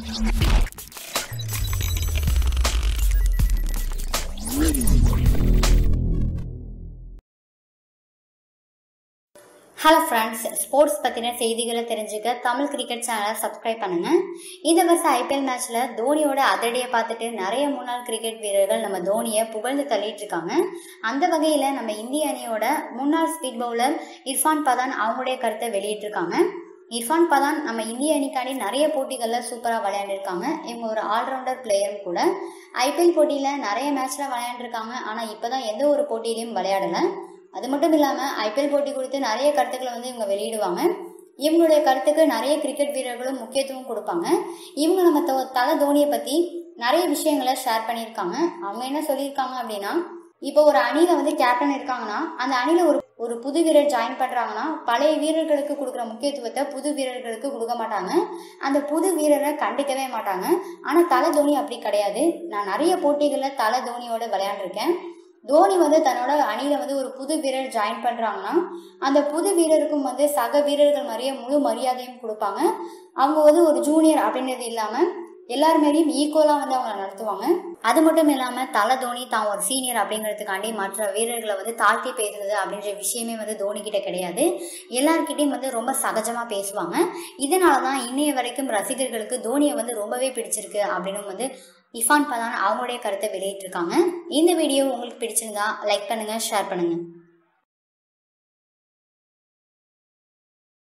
Hello friends sports பற்றின செய்திகளை தெரிஞ்சுக்க தமிழ் கிரிக்கெட் சேனலை சப்ஸ்கிரைப் பண்ணுங்க. இந்த வருஷம் ஐபிஎல் மேட்ச்சில் தோனியோட அதிரடியை பார்த்துட்டு நிறைய முன்னாள் கிரிக்கெட் வீரர்கள் நம்ம தோனியை புகழ்ந்து தள்ளிட்டு இருக்காங்க. அந்த வகையில் நம்ம இந்திய அணியோட முன்னாள் ஸ்பீட் பவுலர் இர்ஃபான் பதான் அவங்களுடைய கருத்தை வெளியிட்டிருக்காங்க. இர்ஃபான் பதான் நம்ம இந்திய அணிக்காண்டி நிறைய போட்டிகளில் சூப்பராக விளையாண்டுருக்காங்க. இவங்க ஒரு ஆல்ரவுண்டர் பிளேயரும் கூட. ஐபிஎல் போட்டியில் நிறைய மேட்ச்சில் விளையாண்டுருக்காங்க. ஆனால் இப்போ தான் எந்த ஒரு போட்டியிலையும் விளையாடலை. அது மட்டும் இல்லாமல் ஐபிஎல் போட்டி குறித்து நிறைய கருத்துக்களை வந்து இவங்க வெளியிடுவாங்க. இவங்களுடைய கருத்துக்கு நிறைய கிரிக்கெட் வீரர்களும் முக்கியத்துவம் கொடுப்பாங்க. இவங்க நம்ம தலை தோனியை பற்றி நிறைய விஷயங்களை ஷேர் பண்ணியிருக்காங்க. அவங்க என்ன சொல்லியிருக்காங்க அப்படின்னா இப்போ ஒரு அணியில் வந்து கேப்டன் இருக்காங்கன்னா அந்த அணியில் ஒரு ஒரு புது வீரர் ஜாயின் பண்ணுறாங்கன்னா பழைய வீரர்களுக்கு கொடுக்குற முக்கியத்துவத்தை புது வீரர்களுக்கு கொடுக்க மாட்டாங்க. அந்த புது வீரரை கண்டிக்கவே மாட்டாங்க. ஆனால் தலை தோனி அப்படி கிடையாது. நான் நிறைய போட்டிகளில் தலை தோனியோட விளையாண்டுருக்கேன். தோனி வந்து தன்னோட அணியில் வந்து ஒரு புது வீரர் ஜாயின் பண்ணுறாங்கன்னா அந்த புது வீரருக்கும் வந்து சக வீரர்கள் மாதிரியே முழு மரியாதையும் கொடுப்பாங்க. அவங்க வந்து ஒரு ஜூனியர் அப்படின்றது இல்லாமல் எல்லார் மேலேயும் ஈக்குவலாக வந்து அவங்கள நடத்துவாங்க. அது மட்டும் இல்லாமல் தலை தோனி தான் ஒரு சீனியர் அப்படிங்கிறதுக்காண்டி மற்ற வீரர்களை வந்து தாழ்த்தி பேசுறது அப்படின்ற விஷயமே வந்து தோனி கிட்ட கிடையாது. எல்லார்கிட்டையும் வந்து ரொம்ப சகஜமாக பேசுவாங்க. இதனால தான் இன்னைய வரைக்கும் ரசிகர்களுக்கு தோனியை வந்து ரொம்பவே பிடிச்சிருக்கு அப்படின்னு வந்து இஃபான் பதான் அவங்களுடைய கருத்தை வெளியிட்டிருக்காங்க. இந்த வீடியோ உங்களுக்கு பிடிச்சிருந்தா லைக் பண்ணுங்கள் ஷேர் பண்ணுங்கள்